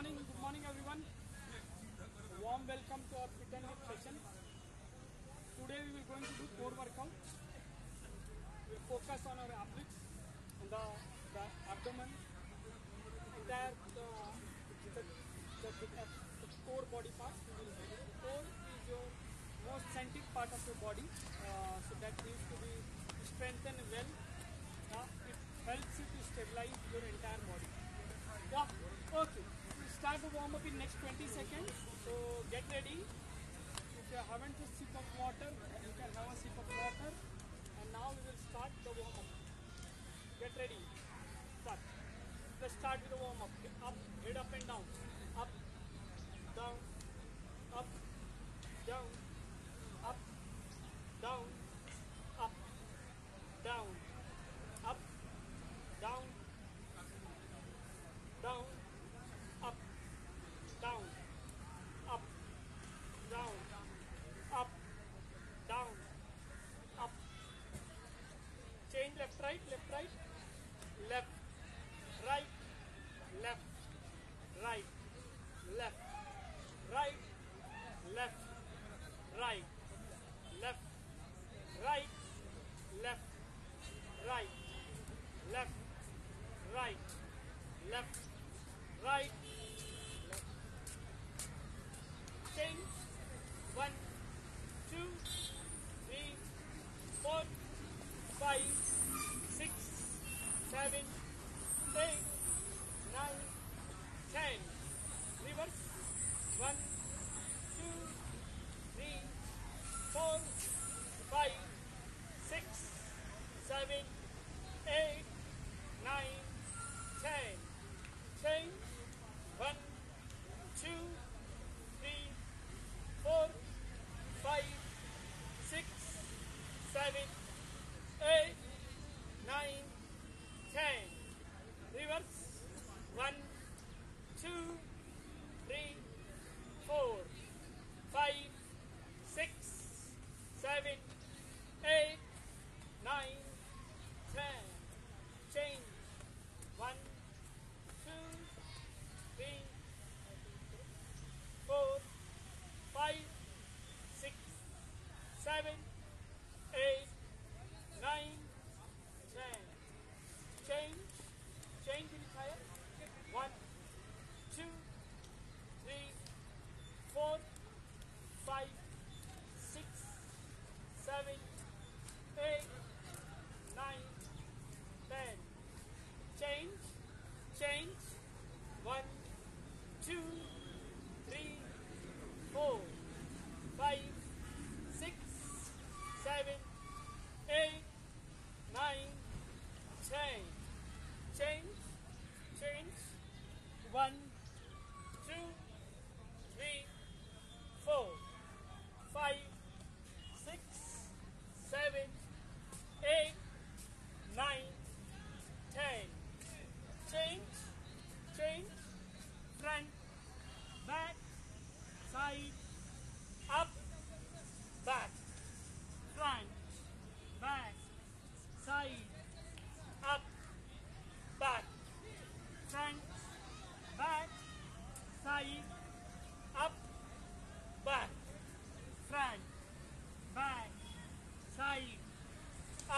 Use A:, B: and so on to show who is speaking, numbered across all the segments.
A: morning, good morning everyone. Warm welcome to our fit and lift session. Today we will going to do core workout. We will focus on our obliques, and the, the abdomen, entire the, the, the, the, the core body part. Do. Core is your most centric part of your body, uh, so that needs to be strengthened well. Uh, it helps you to stabilize your entire body. Yeah, okay. Start the warm up in next 20 seconds. So get ready. If you haven't a sip of water, you can have a sip of water. And now we will start the warm up. Get ready. Start. Let's start with the warm up. Up, head up and down. Up, down, up, down,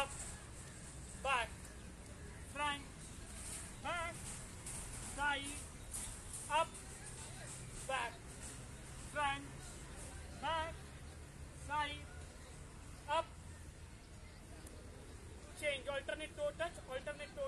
A: up, back, front, back, side, up, back, front, back, side, up. Change, alternate toe touch, alternate toe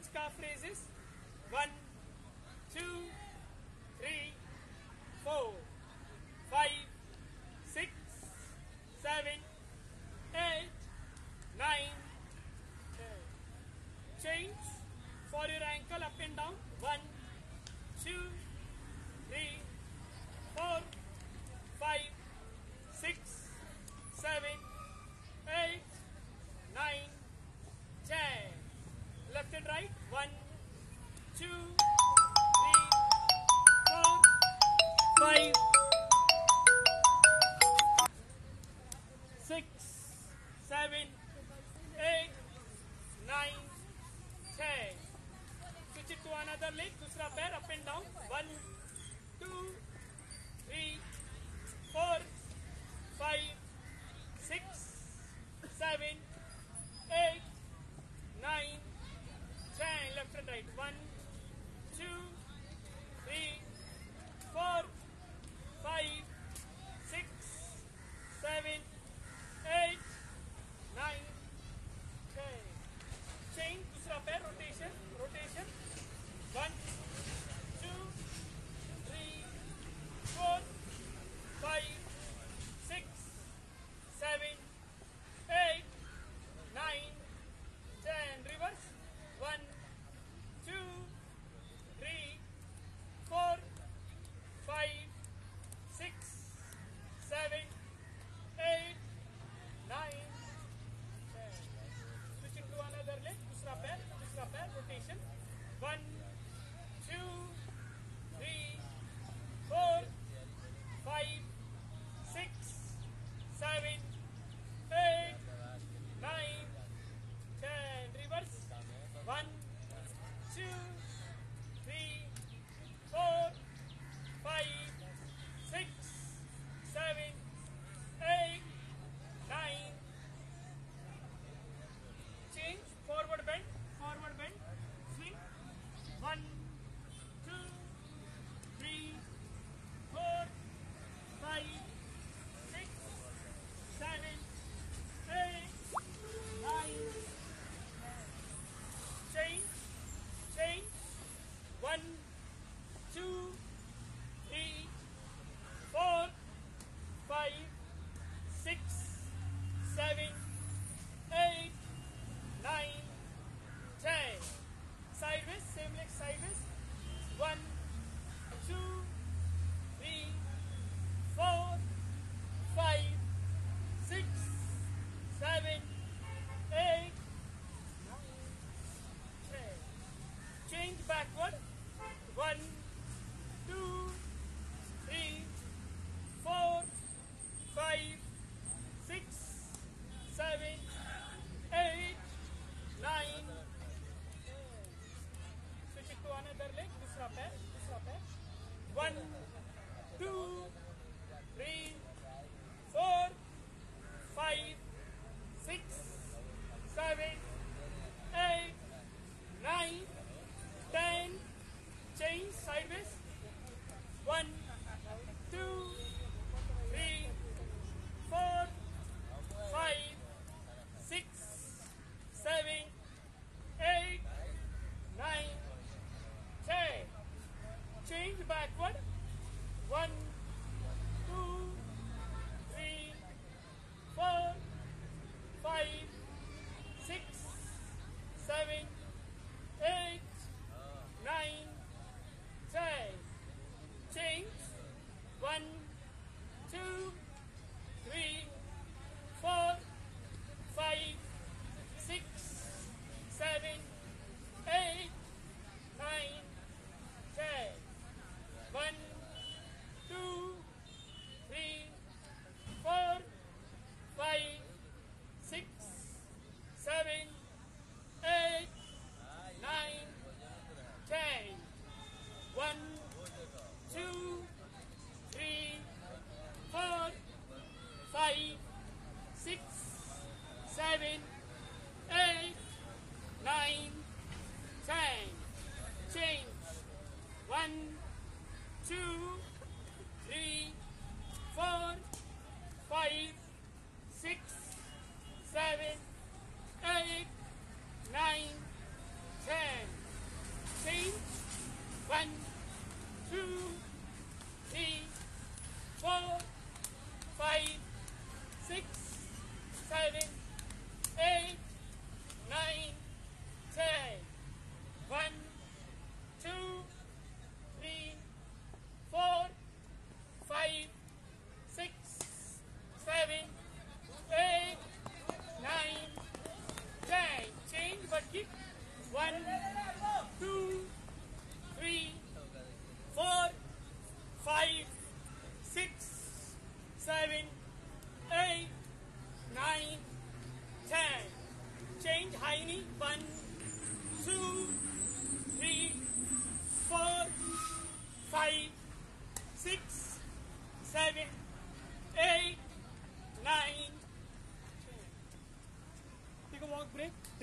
A: 5 car phrases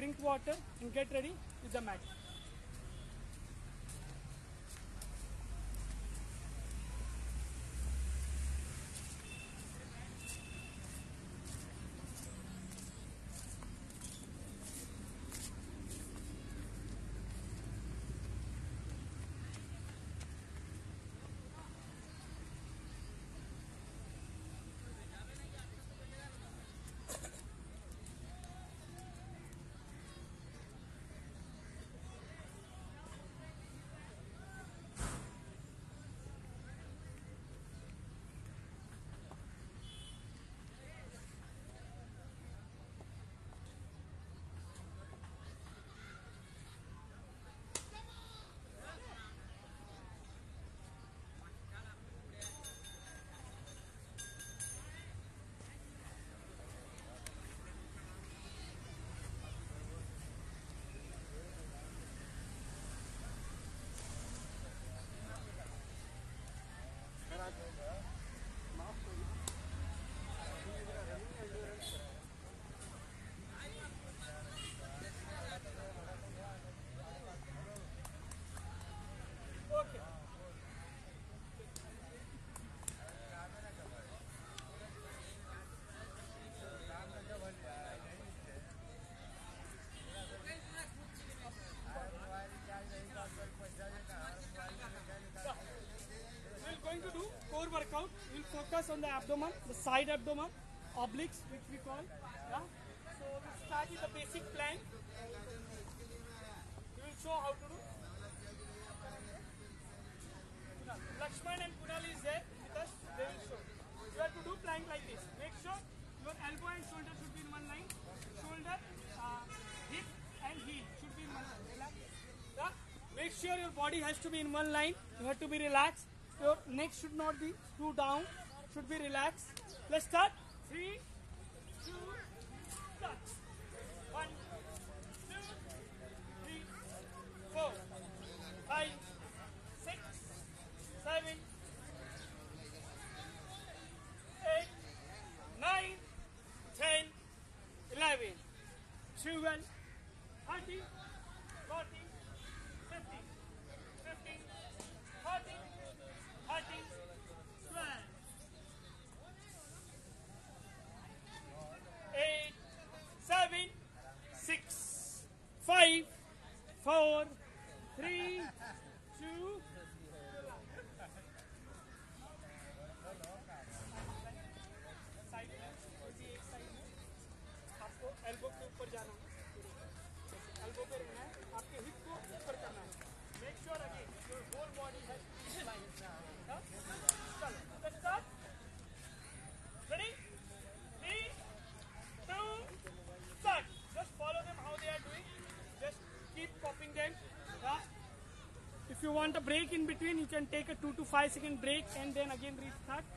A: drink water, and get ready with the mat. Okay. We're going to do core workout. We'll focus on the abdomen, the side abdomen, obliques, which we call. Yeah. So we'll start with the basic plank. We will show how to do. Lakshman and Kunal is there with us. They will show. You have to do plank like this. Make sure your elbow and shoulder should be in one line. Shoulder, uh, hip, and heel should be in one line. Yeah? Make sure your body has to be in one line. You have to be relaxed. Your neck should not be too down. Should be relaxed. Let's start. Three, two, start. One, two, three, four, five, six, seven, eight, nine, ten, eleven, twelve, thirteen, fourteen, want a break in between you can take a 2 to 5 second break and then again restart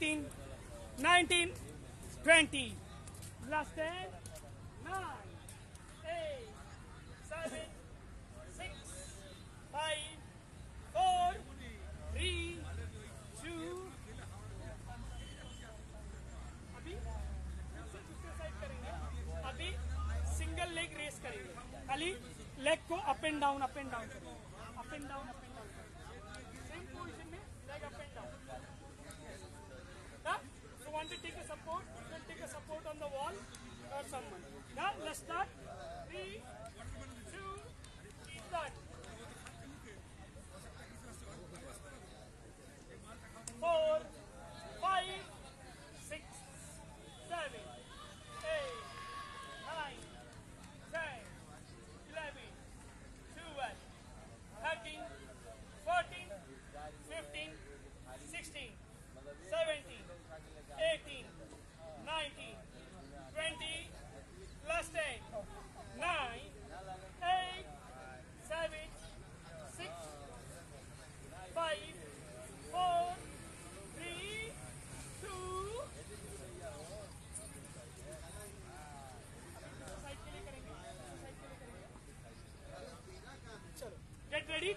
A: 19, 20. Last 10, 9, 8, 7, 6, 5, 4, 3, 2. अभी अभी single leg race करेंगे खाली leg को up and down up and down up and down wall or someone. Now let's start. Three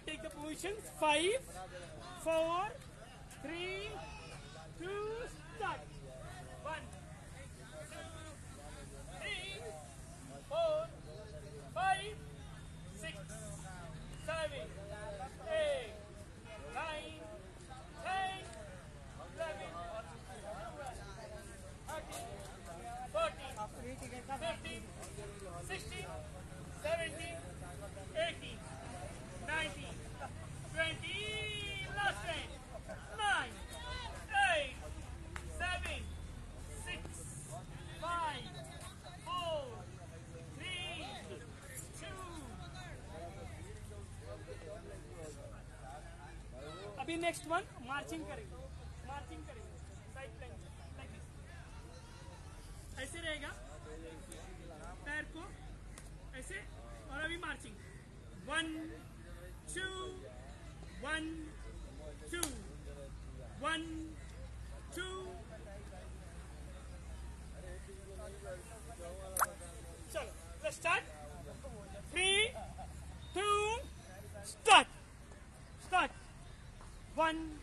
A: take the positions. Five, four, three. अभी next one marching करेंगे marching करेंगे side plank like ऐसे रहेगा, पैर को ऐसे, और अभी marching one two one two one two चलो start three two start. One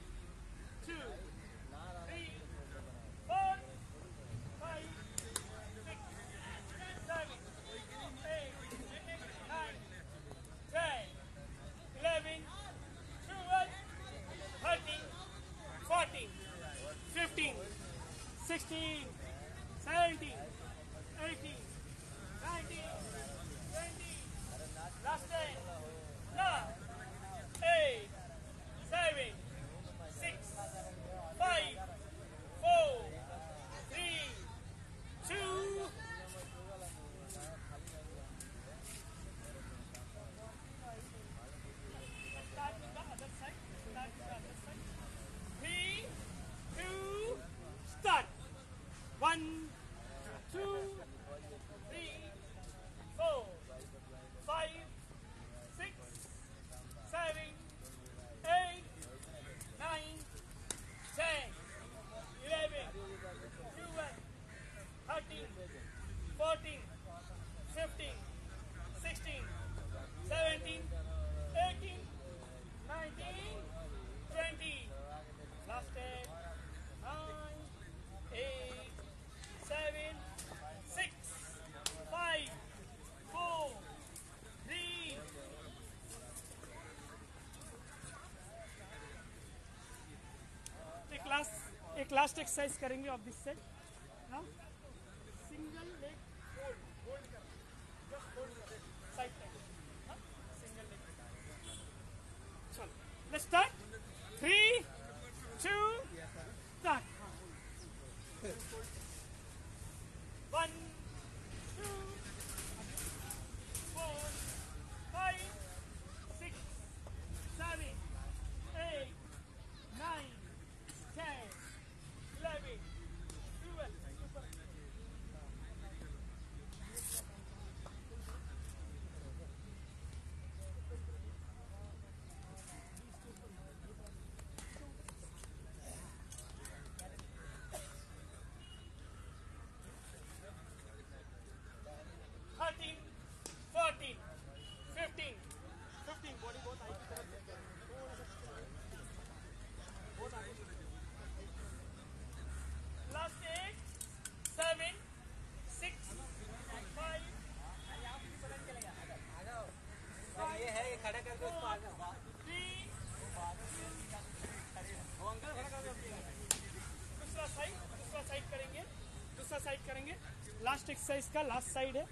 A: एक लास्ट एक्सरसाइज करेंगे of this set now single leg hold hold कर. जस्ट होल्ड कर. साइड पे सिंगल लेग चलो. Let's start three two start one two four five six seven eight nine, ten, eleven, twelve. करेंगे side करेंगे। Last exercise का last side है।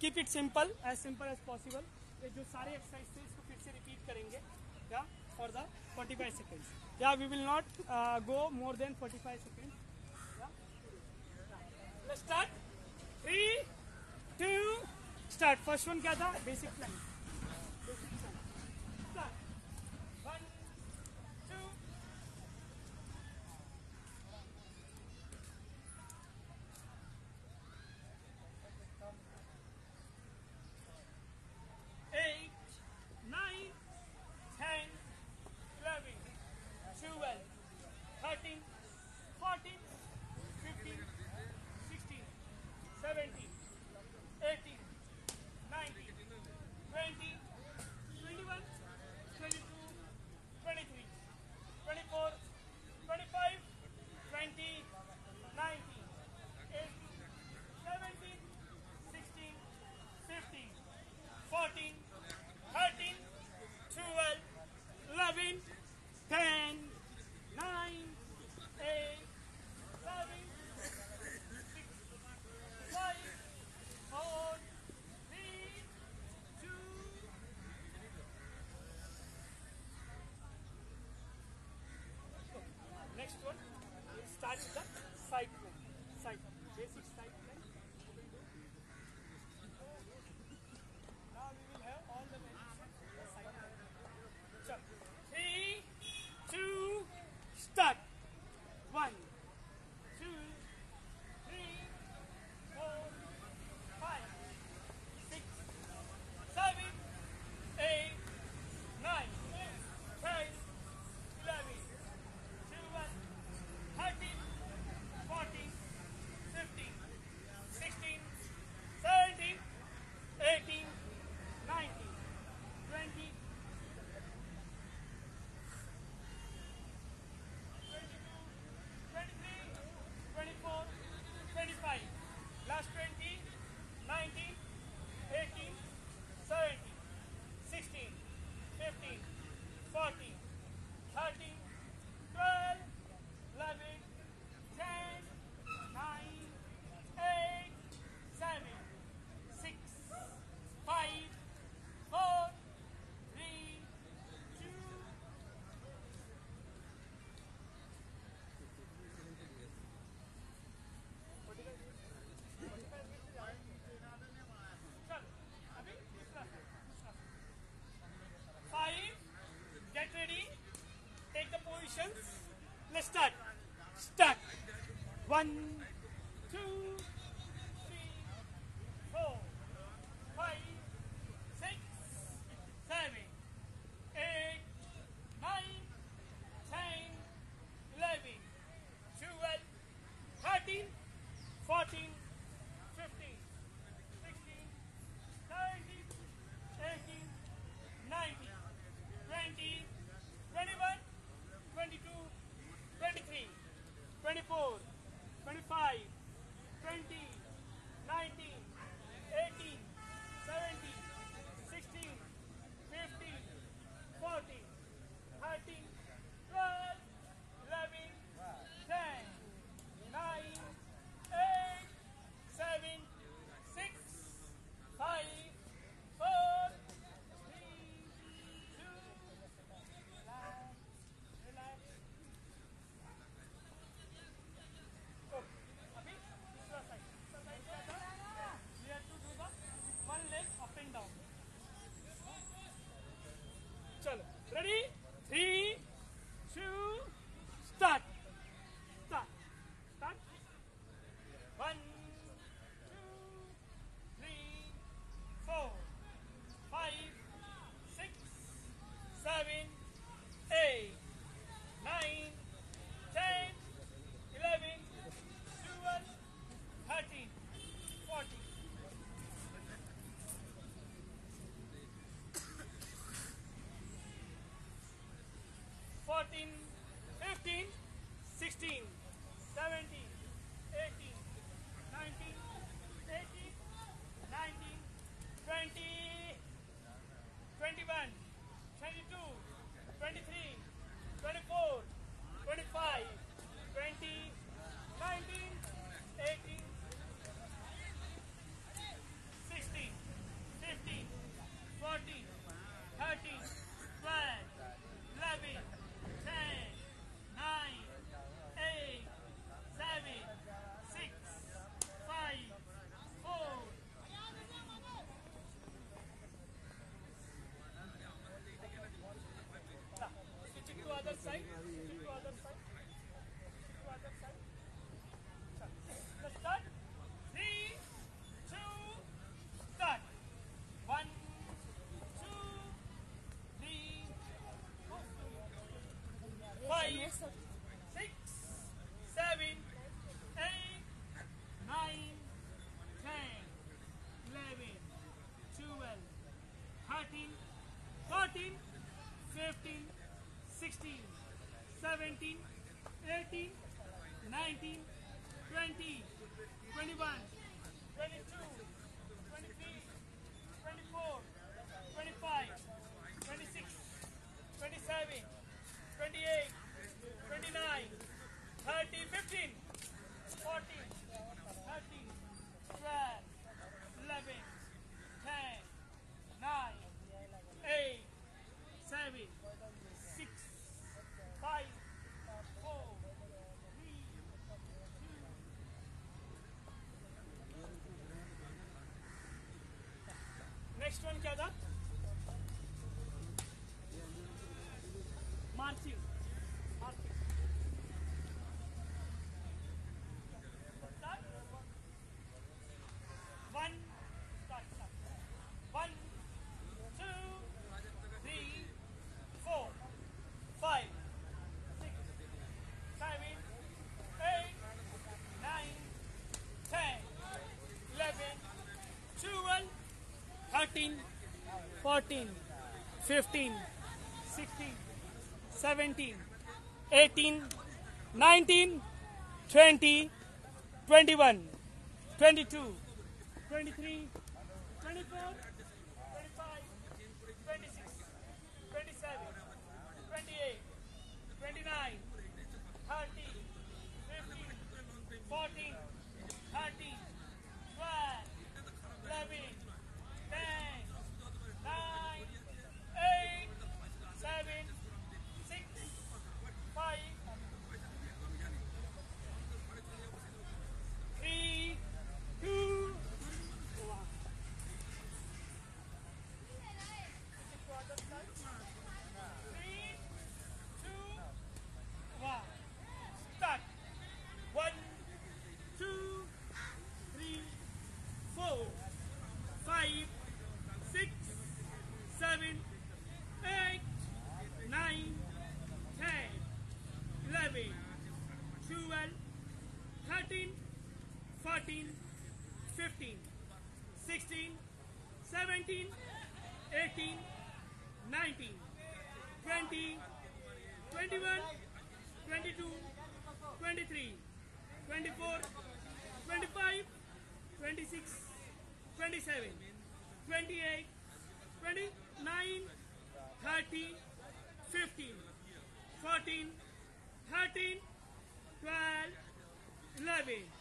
A: Keep it simple as simple as possible
B: ये
A: जो सारे exercise थे इसको फिर से रिपीट करेंगे, या फॉर द 45 सेकेंड्स या we will not go more than 45 seconds start three two start first one क्या था? Basic planning Next one, we'll start with the side plank. Side, basic side. Astrid. Ready? 14, 15, 16, 17, other side. 18, 19, 20, 21, 22, 23, 24, 25, 26, 27, 28, 29, 30, 15, 14, 13, 12, 11, marching marching marching One, two, three, four, five, six, seven, eight, nine, ten, eleven, twelve, thirteen. 14, 15, 16, 17, 18, 19, 20, 21, 22, 23, 24, 17, 18, 19, 20, 21, 22, 23, 24, 25, 26, 27, 28, 29, 30, 15, 14, 13, 12, 11,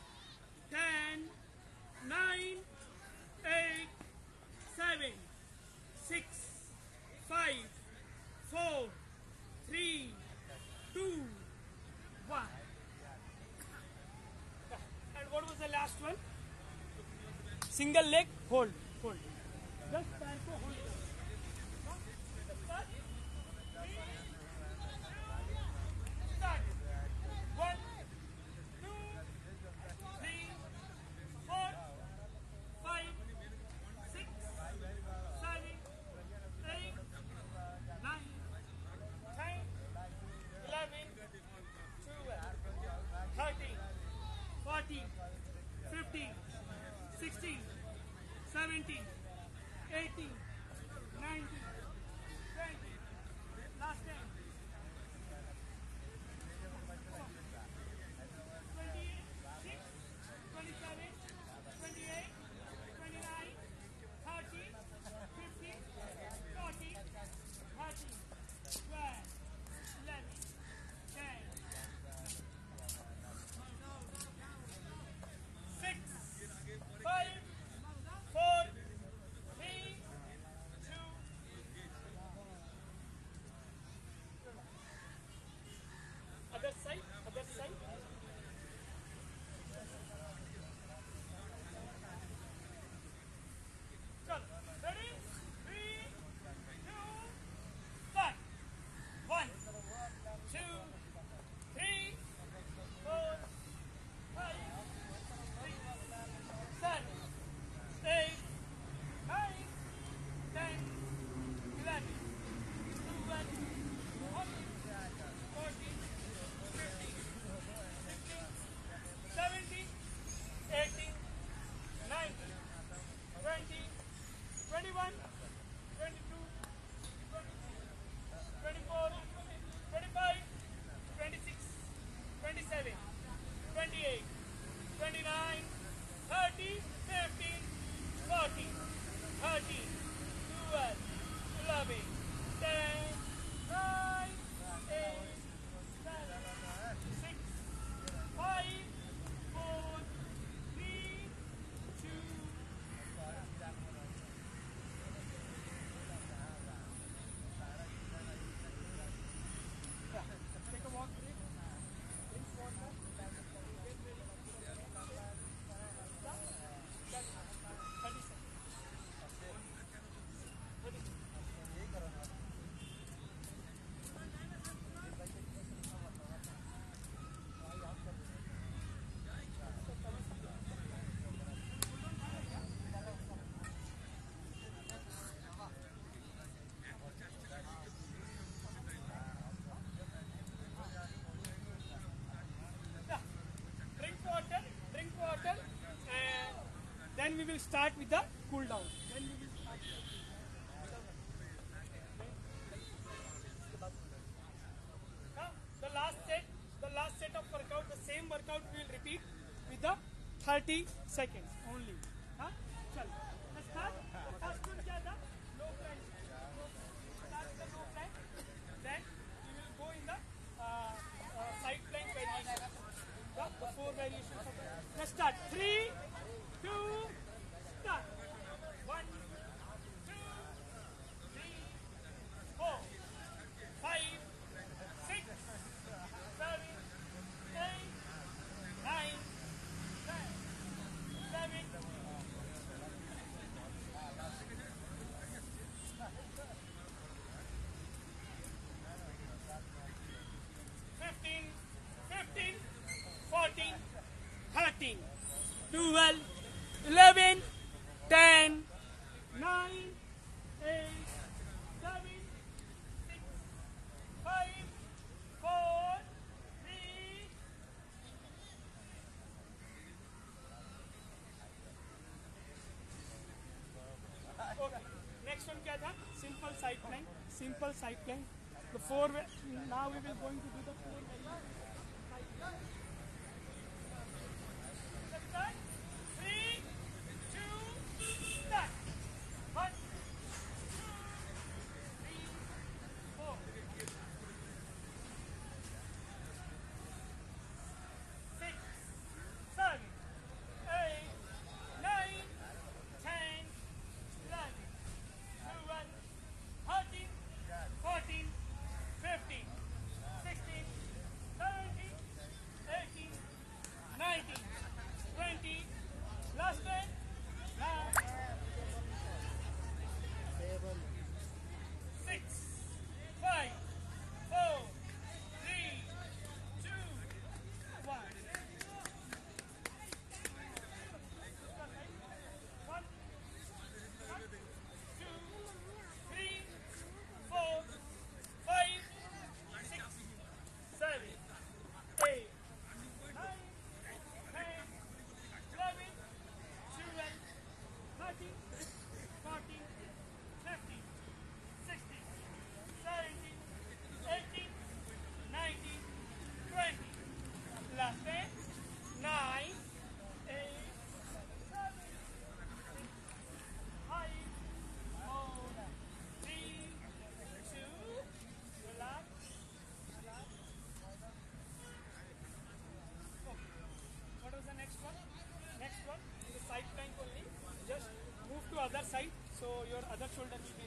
A: single leg hold hold just पैर को hold start with the cool down. 12, 11, 10, 9, 8, 7, 6, 5, 4, 3. Okay. Next one. Simple. Simple. The four. Now we will going to. other shoulder will be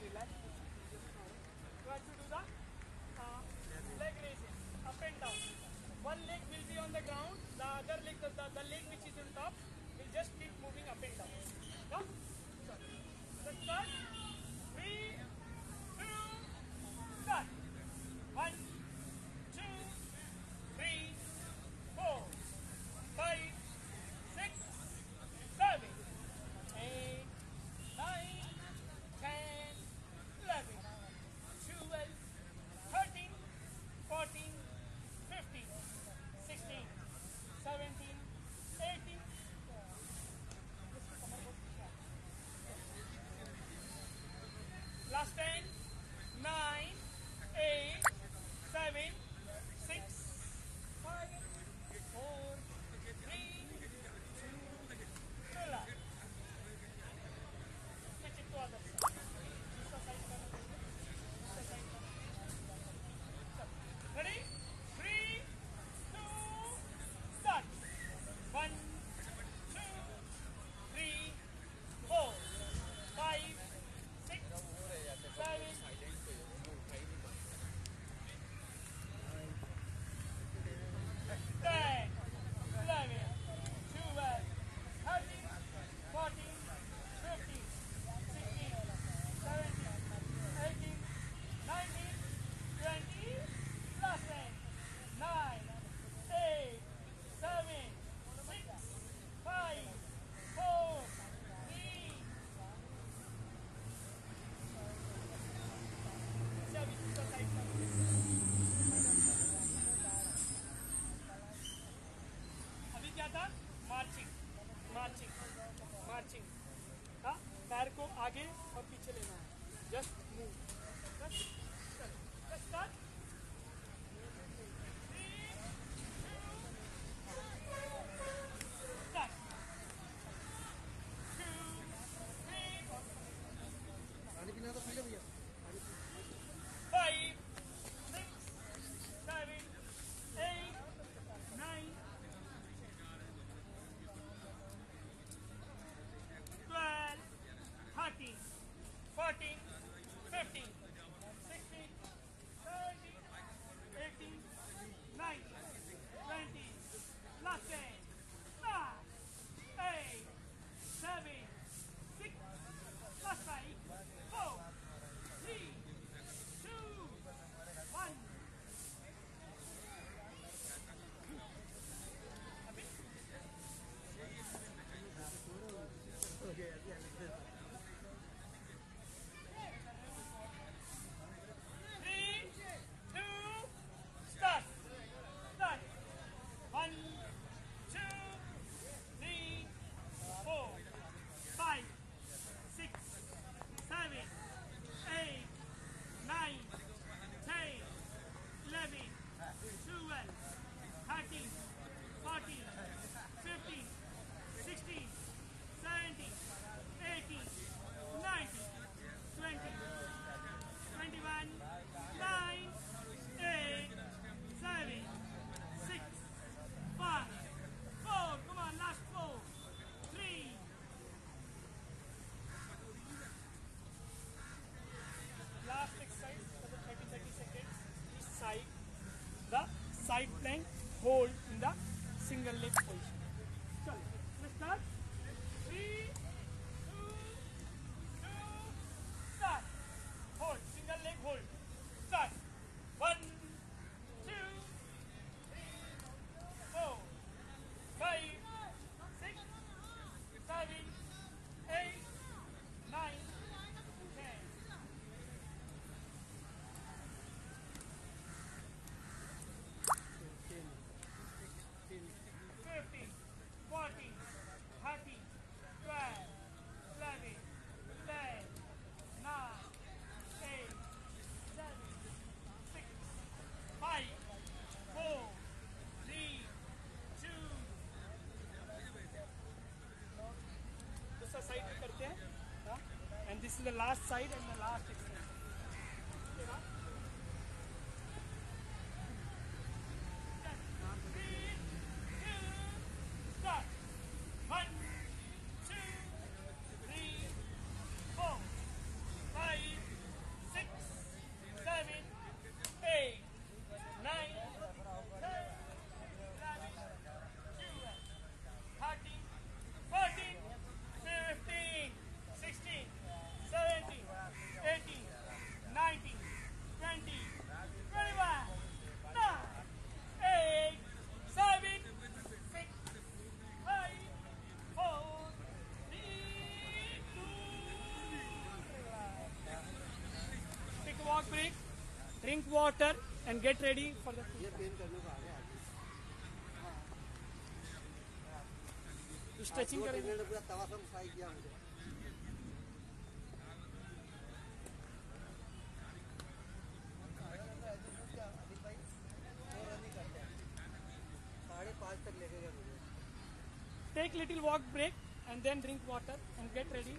A: side plank hold in the single leg position. this is the last side and the last. drink water and get ready for the stretching करेंगे Take little walk break and then drink water and get ready.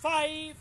A: Five,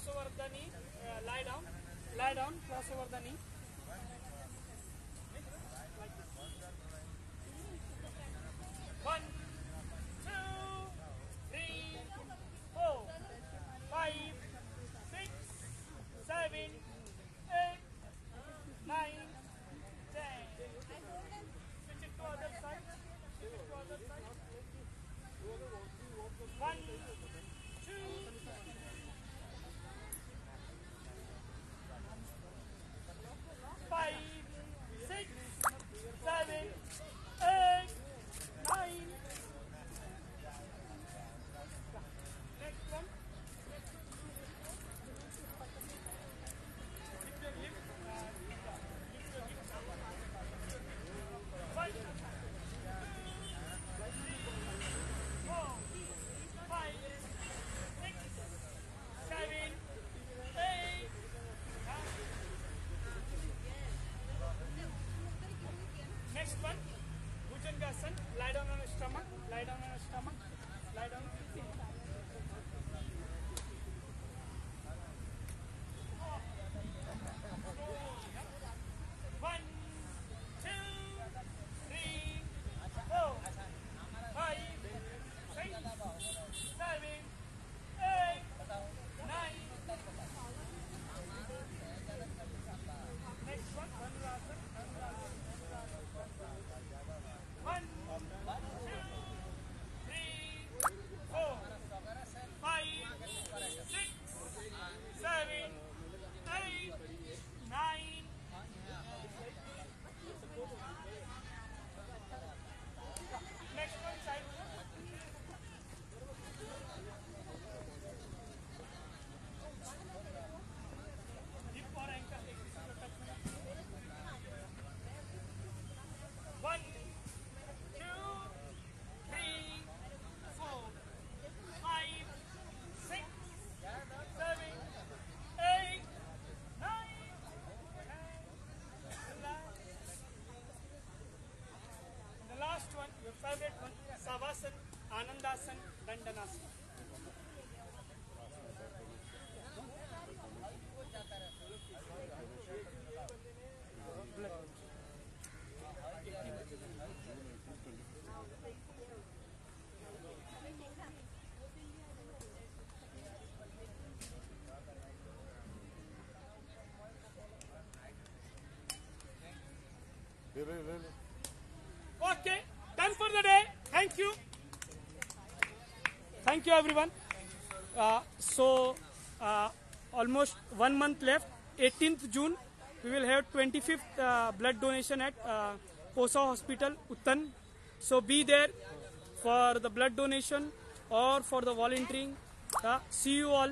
A: cross over the knee, lie down, lie down, cross over the knee. Next one, Bhujangasana. Lie down on your stomach. Lie down on savasana anandasana dandanasana you. Thank you, everyone. Uh, so, uh, almost one month left. 18th June, we will have 25th uh, blood donation at uh, Posa Hospital, Uttan. So, be there for the blood donation or for the volunteering. Yeah, see you all.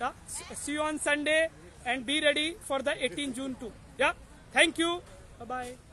A: Yeah, see you on Sunday and be ready for the 18th June too. Yeah, thank you. Bye bye.